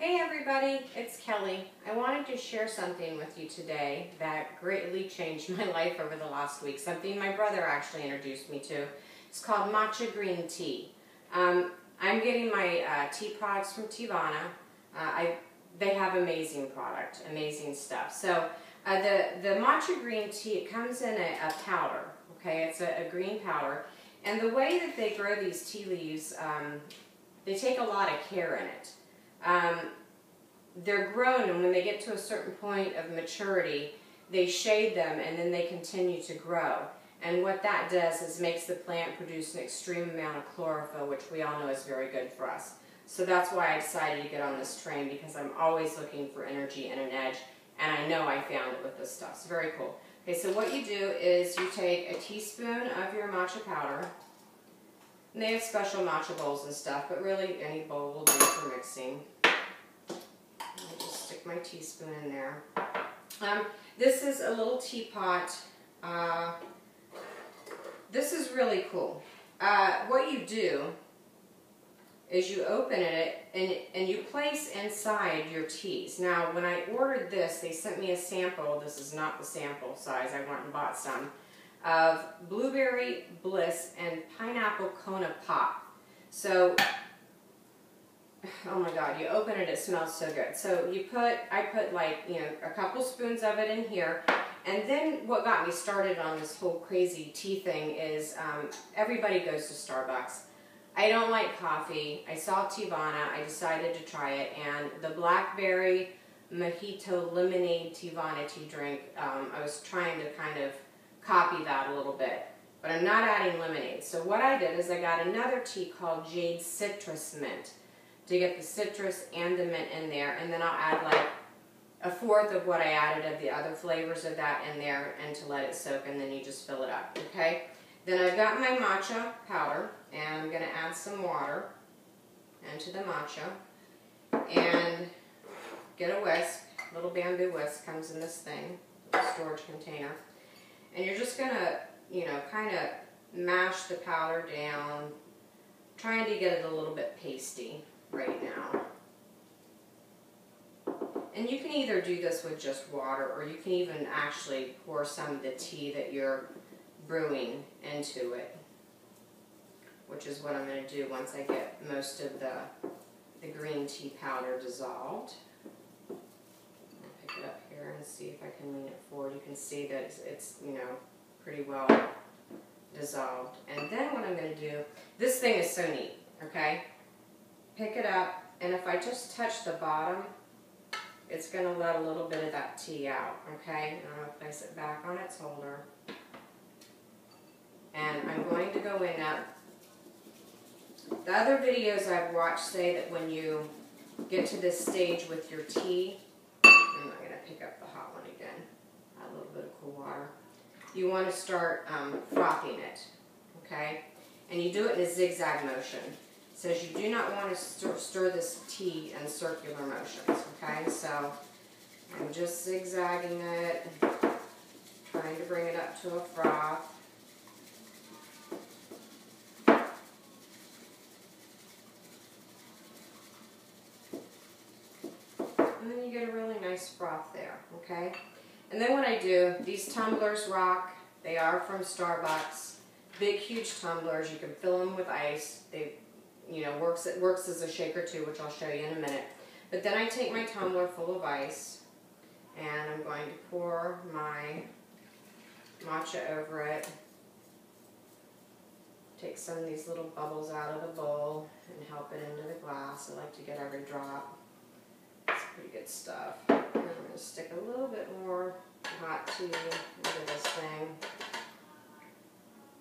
Hey everybody, it's Kelly. I wanted to share something with you today that greatly changed my life over the last week. Something my brother actually introduced me to. It's called matcha green tea. Um, I'm getting my uh, tea products from Teavana. Uh, I, they have amazing product, amazing stuff. So uh, the, the matcha green tea, it comes in a, a powder, okay? It's a, a, green powder. And the way that they grow these tea leaves, um, they take a lot of care in it. Um, they're grown and when they get to a certain point of maturity, they shade them and then they continue to grow. And what that does is makes the plant produce an extreme amount of chlorophyll, which we all know is very good for us. So that's why I decided to get on this train because I'm always looking for energy and an edge. And I know I found it with this stuff. It's very cool. Okay, so what you do is you take a teaspoon of your matcha powder. And they have special matcha bowls and stuff, but really any bowl will do for mixing I just stick my teaspoon in there. Um, this is a little teapot. Uh, this is really cool. Uh, what you do is you open it and, and you place inside your teas. Now, when I ordered this, they sent me a sample. This is not the sample size. I went and bought some of Blueberry Bliss and Pineapple Kona Pop. So oh my god, you open it, it smells so good. So you put, I put like, you know, a couple spoons of it in here. And then what got me started on this whole crazy tea thing is um, everybody goes to Starbucks. I don't like coffee. I saw Teavana. I decided to try it. And the blackberry mojito lemonade Teavana tea drink, um, I was trying to kind of copy that a little bit. But I'm not adding lemonade. So what I did is I got another tea called Jade Citrus Mint to get the citrus and the mint in there. And then I'll add like a fourth of what I added of the other flavors of that in there and to let it soak and then you just fill it up, okay? Then I've got my matcha powder and I'm going to add some water into the matcha and get a whisk. Little bamboo whisk comes in this thing, storage container. And you're just going to, you know, kind of mash the powder down, trying to get it a little bit pasty right now. And you can either do this with just water or you can even actually pour some of the tea that you're brewing into it, which is what I'm going to do once I get most of the, the green tea powder dissolved. And see if I can lean it forward. You can see that it's, it's you know, pretty well dissolved. And then what I'm going to do, this thing is so neat, okay? pick it up, and if I just touch the bottom, it's going to let a little bit of that tea out, okay? And I'm going to place it back on its holder. And I'm going to go in now. The other videos I've watched say that when you get to this stage with your tea, pick up the hot one again, Add a little bit of cool water. You want to start um, frothing it, okay? And you do it in a zigzag motion says you do not want to stir, stir this tea in circular motions, okay? So I'm just zigzagging it, trying to bring it up to a froth. And then you get a really nice froth there, okay? And then what I do, these tumblers rock. They are from Starbucks. Big, huge tumblers. You can fill them with ice. They you know, works, it works as a shaker too, which I'll show you in a minute. But then I take my tumbler full of ice and I'm going to pour my matcha over it. Take some of these little bubbles out of the bowl and help it into the glass. I like to get every drop. It's pretty good stuff. Going to stick a little bit more hot tea into this thing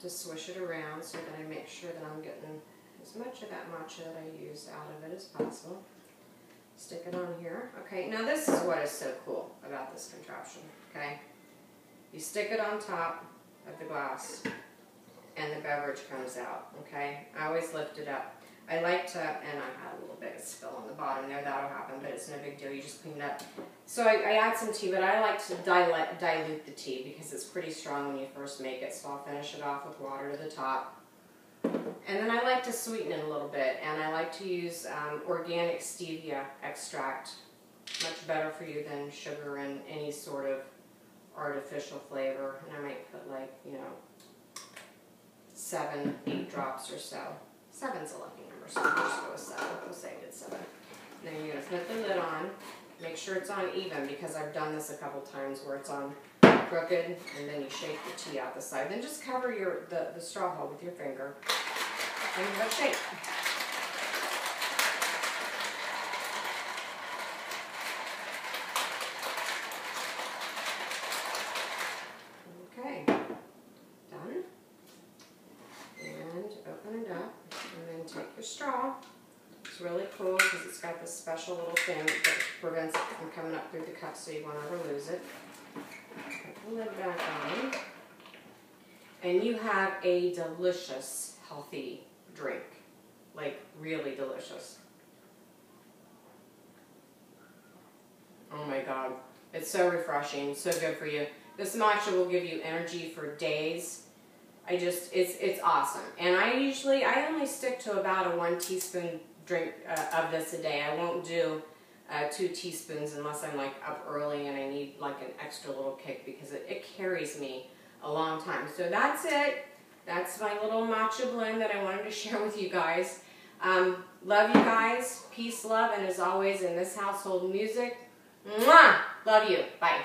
to swish it around so that I make sure that I'm getting as much of that matcha that I use out of it as possible. Stick it on here. Okay, now this is what is so cool about this contraption, okay? You stick it on top of the glass and the beverage comes out, okay? I always lift it up. I like to, and I had a little bit of spill on the bottom there, that'll happen, but it's no big deal, you just clean it up. So I, I add some tea, but I like to dilute, dilute the tea because it's pretty strong when you first make it, so I'll finish it off with water to the top And then I like to sweeten it a little bit, and I like to use um, organic stevia extract. Much better for you than sugar and any sort of artificial flavor. And I might put like, you know, seven, eight drops or so. Seven's a lucky number, so we'll just go with seven. We'll say it's seven. then you're going to put the lid on. Make sure it's on even because I've done this a couple times where it's on crooked and then you shake the tea out the side. Then just cover your the, the straw hole with your finger and a shake. Okay, done. And open it up and then take your straw. It's really cool because it's got this special little thing that prevents it from coming up through the cup so you won't ever lose it. Put the lid back on. And you have a delicious, healthy drink. Like, really delicious. Oh my god. It's so refreshing, so good for you. This matcha will give you energy for days. I just, it's it's awesome. And I usually, I only stick to about a one teaspoon drink uh, of this a day. I won't do uh, two teaspoons unless I'm like up early and I need like an extra little kick because it, it carries me a long time. So that's it. That's my little matcha blend that I wanted to share with you guys. Um, love you guys. Peace, love, and as always in this household music, mwah! Love you. Bye.